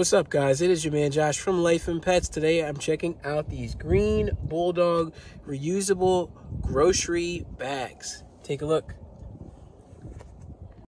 What's up, guys? It is your man Josh from Life and Pets. Today I'm checking out these green bulldog reusable grocery bags. Take a look.